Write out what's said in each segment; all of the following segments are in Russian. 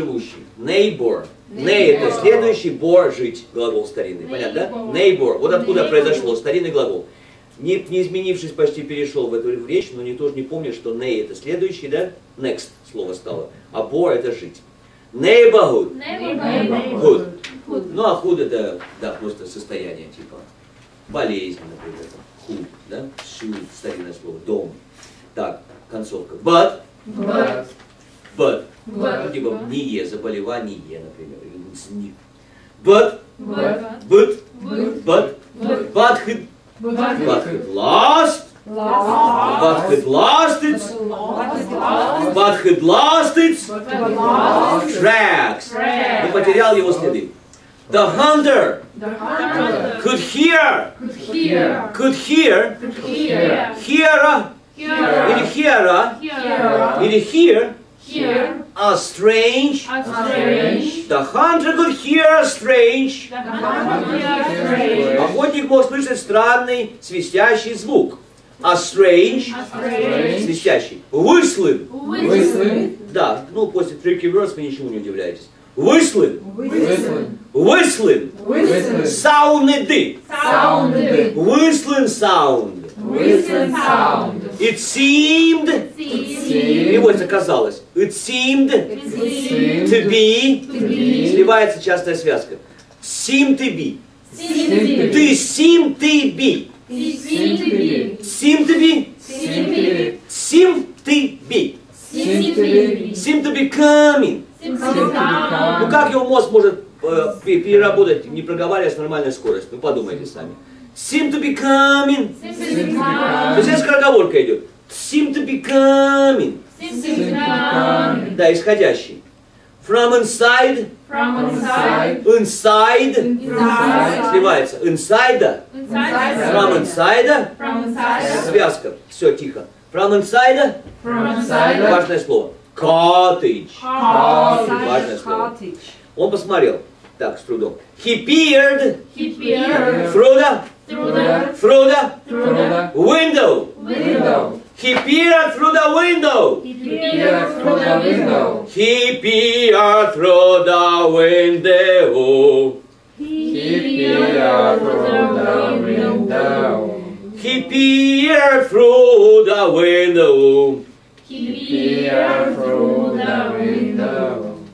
живущий. Neighbor. Ney это следующий, bor жить, глагол старинный. Понятно, да? Neighbor. Вот откуда произошло старинный глагол. Не, не изменившись, почти перешел в эту речь, но никто же не помнит, что ney это следующий, да? Next слово стало. А bor это жить. Neighborhood. Good. Ну а худ это, да, просто состояние, типа болезнь, например. Худ, да? Shoot, старинное слово. Дом. Так, концовка. But. But. But. But. Ну, типа не заболевание, например. Или сни. But. But. But. But. But. But. But had, But. had lost. But had lasted. But had lasted. Tracks. Не потерял его следы. The hunter The hunter could hear. could hear. Could hear. Could hear. Hear. Или hear. Hear. Или hear. Hear. A strange. A strange. The hunter could hear a strange. The hunter strange. Охотник мог слышать странный свистящий звук. A strange. A strange. Свистящий. Whistling. Whistling. Да, ну после tricky words вы ничему не удивляетесь. Whistling. Whistling. Whistling. Whistling. Sounded. Sounded. Whistling sound. Whistling sound. It seemed. Переводится казалось. It seemed to be. Сливается частая связка. Seem to be. Ты to be. Seem to be. Seem to be. Seem to be. Seem to be. Seem to be. Seem to be coming. Ну как его мозг может э, пе- переработать, не проговаривая с нормальной скоростью? Ну подумайте сами. Seem to be coming. То есть это скороговорка идет. Seem to be coming. Да, исходящий. From inside. From inside. Inside. Inside. Сливается. Inside. From inside. From inside. Связка. Все, тихо. From inside. From inside. Важное слово. Cottage. Cottage. Важное слово. Он посмотрел. Так, с трудом. He peered He peered through the, through the through the through the window. window. He peered through the window. He peered through the window. He peered through the window. He peered through the window. He peered through the window. He peered through the window.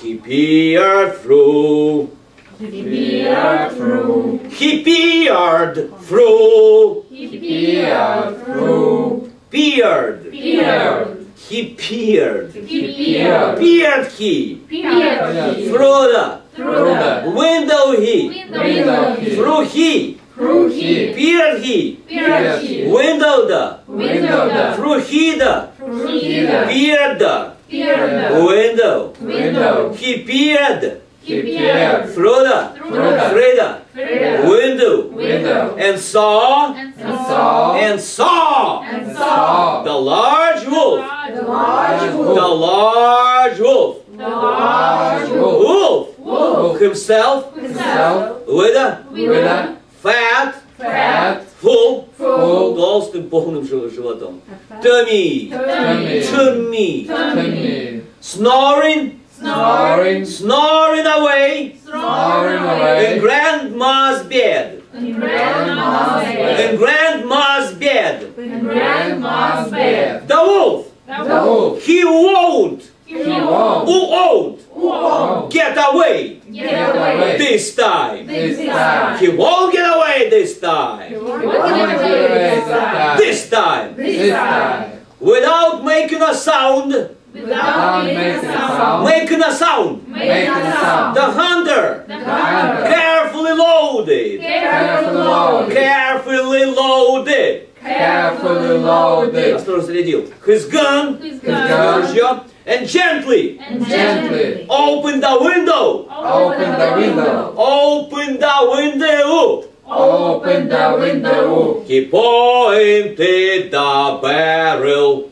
He peered through. He peered through. He peered through. He peered through. Peered. Peered. He peered. He peered. Peered he. Peered. Through the Through the window he. window. he. Through he. Through he. Peered he. Peered he. Window the. Window the. Through he the. Through he the. Peered the. Peered the. Window. Window. He peered He peered. through the. Through the. Through the. Through Window. the window. And saw. And saw. And saw. And saw. The large wolf. The large wolf. The large wolf. The large wolf. Wolf. Wolf. Himself. Himself. With a With a fat. fat. Full. Full. Толстым полным жив- животом. Tummy. Tummy. Tummy. Tummy. Snoring. Snoring. Snoring away. Snoring away. In away. grandma's bed. In grandma's In bed. grandma's bed. In grandma's bed. The wolf. The wolf. He won't. He won't. Who won't Won't. get away Get away. this time. This time. He won't get away this time. He Won't get away this time. This time. This time. Without making a sound. Without making a sound. Making a sound. Making a sound. The hunter. The hunter. Carefully loaded. Carefully loaded. Carefully loaded. Carefully loaded. Осторожно зарядил. His gun. His Его gun. ружье. And gently. And gently. Open the window. Open the window. Open the window. Open the window. He pointed the barrel.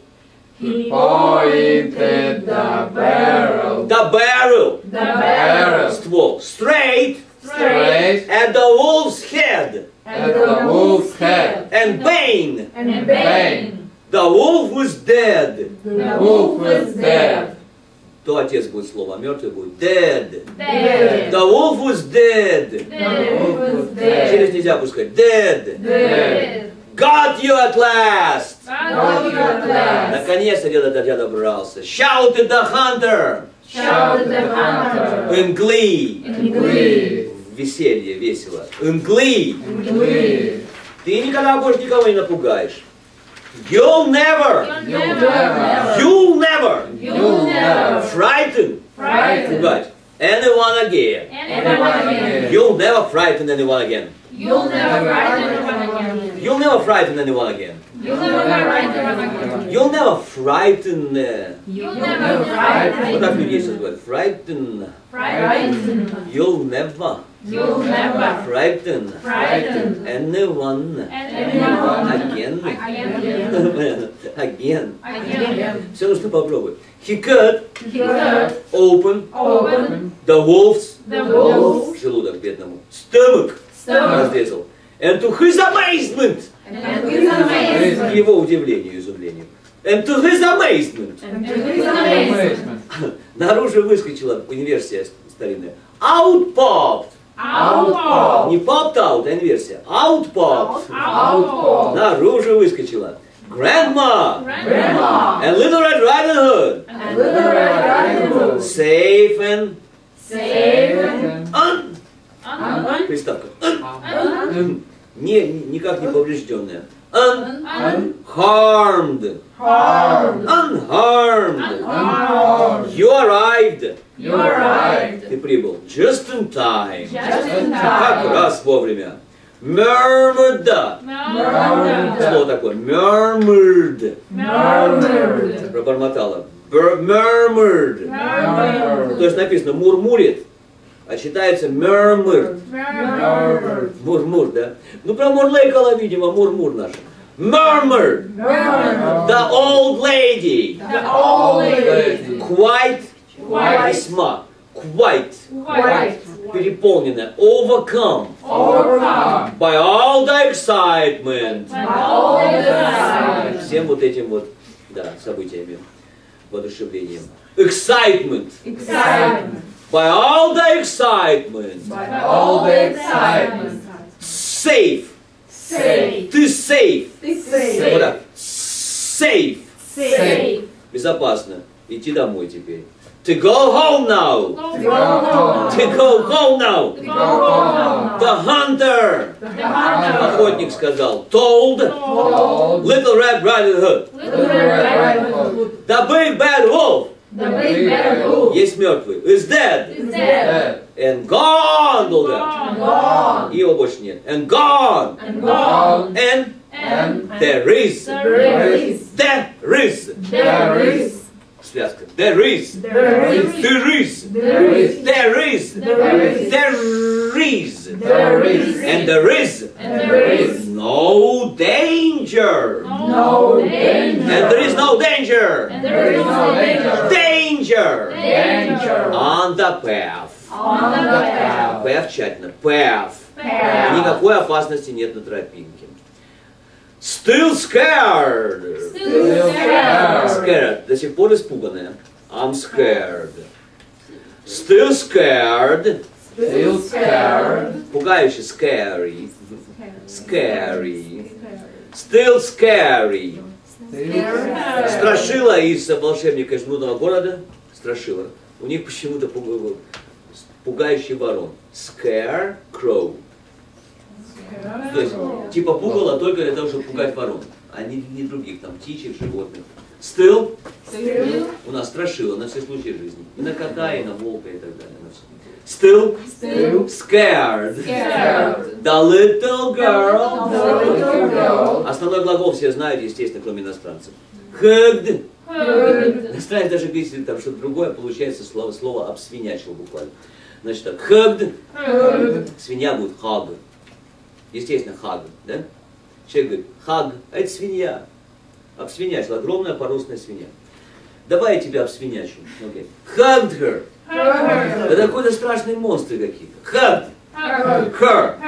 He pointed the barrel. The barrel. The barrel. Ствол. Straight Straight at the wolf's head. at the wolf's head. And bang. And bang. The wolf was dead. The wolf was dead. То отец будет слово мертвый будет dead. Dead. The wolf was dead. The wolf was dead. Через нельзя пускать. Dead. Dead. Got you at last. God you at last. Наконец-то где-то до тебя добрался. Shouted the hunter. Shouted the hunter. In glee. In glee. В веселье, весело. In glee. Glee. Ты никогда больше никого не напугаешь. You'll never. You'll never. You'll never. You'll never. Frighten. Frighten. Пугать. Anyone again. Anyone again. You'll never frighten anyone again. You'll never frighten anyone again. You'll never frighten anyone again. You'll never frighten anyone again. You'll never frighten. Uh, You'll never frighten. What abbreviation word? Frighten. Frighten. You'll never. You'll never frighten. Frighten. Anyone. Anyone again. Again. Again. Again. Все нужно попробовать. He could He could open open the wolf's the wolf's желудок бедному. Stomach stomach разрезал. And to his amazement, and to his amazement. к его удивлению и изумлению. And to his amazement, And to his amazement. Наружу выскочила универсия старинная. Out popped. Out popped. Не popped out, а инверсия. Out popped. Out popped. Наружу выскочила. Grandma. Grandma. And little red riding hood. And little red riding hood. Safe and Safe and un. un- Приставка. Un. Не, никак не поврежденная. Un. unharmed. Harmed. Unharmed. Unharmed. You arrived. You arrived Ты прибыл. Just in time. just in Как time. раз вовремя. Murmured. Слово такое. Murmured. Murmured. Пробормотала. Murmured. То есть написано мурмурит, а читается murmured. Мурмур, да? Ну, промурлыкала, видимо, мурмур наш. Murmured. The old lady. The old lady. Quite. Quite. Весьма. Quite. Quite. Переполненная. Overcome. Overcome. By all the excitement. By all the excitement. Всем вот этим вот, да, событиями, воодушевлением. Excitement. Excitement. By all the excitement. By all the excitement. Safe. Safe. Ты safe. Вот Safe. так. Safe. Safe. Безопасно. Идти домой теперь. To go home now. To go home. To go home now. To go home. The hunter. The hunter. Охотник сказал. Told Old Little Red Riding Hood. Little Red Riding Hood. The big bad wolf. The big bad wolf Есть мертвый. Is dead. is dead. dead. And gone. Долго. And gone. Его больше нет. And gone. And gone. And And there is. there is. There is. There is. Связка. There is. There is. There is. There is. There is. There is. There is. There is. And there is And there is no danger. no danger. And there is no danger. And there is no danger. Danger. Danger. On the path. On the path. Path тщательно. Path. Path. Никакой опасности нет на тропинке. Still scared. Still scared. Scared. До сих пор испуганная. I'm scared. Still scared. Still scared. Пугающе. Scary. Scary. Still scary. Страшила из волшебника из блудного города. Страшила. У них почему-то пуг- пугающий ворон. Scare crow. То есть, типа пугало только для того, чтобы пугать ворон, а не, не других, там, птичьих, животных. Still. у нас страшило на все случаи жизни. И на кота, и на волка, и так далее. на. Still Still. scared. Scared. The little girl. The little girl. Основной глагол все знают, естественно, кроме иностранцев. Hugged. Иностранец даже если там что-то другое, получается слово, слово обсвинячил буквально. Значит так, hugged. Свинья будет hug. Естественно, hug, да? Человек говорит, hug, а это свинья. Обсвинячил, огромная поросная свинья. Давай я тебя обсвинячу. Okay. Hugged her. Heard. Это какой-то страшные монстры какие-то. Hugged her.